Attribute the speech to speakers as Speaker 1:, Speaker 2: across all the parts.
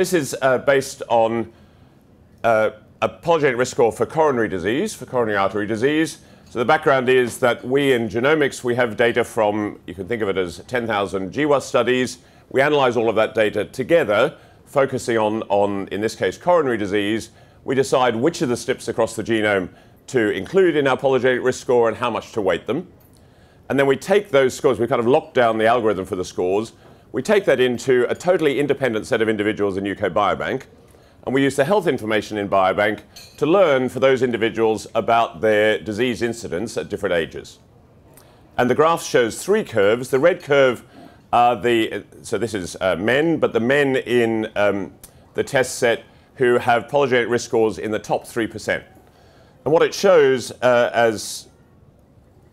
Speaker 1: This is uh, based on uh, a polygenic risk score for coronary disease, for coronary artery disease. So the background is that we in genomics, we have data from, you can think of it as 10,000 GWAS studies. We analyze all of that data together, focusing on, on, in this case, coronary disease. We decide which of the SNPs across the genome to include in our polygenic risk score and how much to weight them. And then we take those scores, we kind of lock down the algorithm for the scores. We take that into a totally independent set of individuals in UK Biobank. And we use the health information in Biobank to learn for those individuals about their disease incidence at different ages. And the graph shows three curves. The red curve are the, so this is uh, men, but the men in um, the test set who have polygenic risk scores in the top 3%. And what it shows uh, as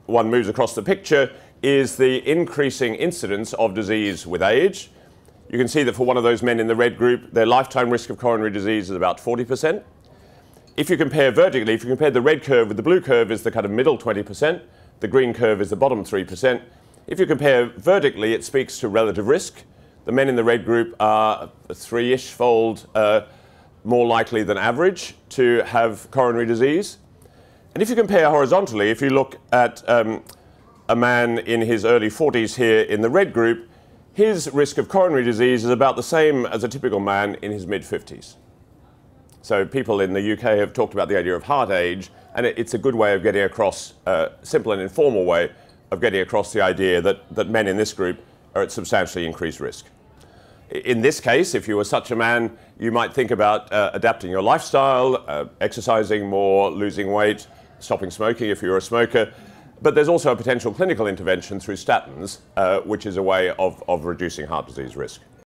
Speaker 1: one moves across the picture is the increasing incidence of disease with age. You can see that for one of those men in the red group, their lifetime risk of coronary disease is about 40%. If you compare vertically, if you compare the red curve with the blue curve is the kind of middle 20%, the green curve is the bottom 3%. If you compare vertically, it speaks to relative risk. The men in the red group are three-ish fold uh, more likely than average to have coronary disease. And if you compare horizontally, if you look at um, a man in his early 40s here in the red group, his risk of coronary disease is about the same as a typical man in his mid 50s. So people in the UK have talked about the idea of heart age, and it, it's a good way of getting across, a uh, simple and informal way of getting across the idea that, that men in this group are at substantially increased risk. In this case, if you were such a man, you might think about uh, adapting your lifestyle, uh, exercising more, losing weight, stopping smoking if you're a smoker. But there's also a potential clinical intervention through statins, uh, which is a way of, of reducing heart disease risk.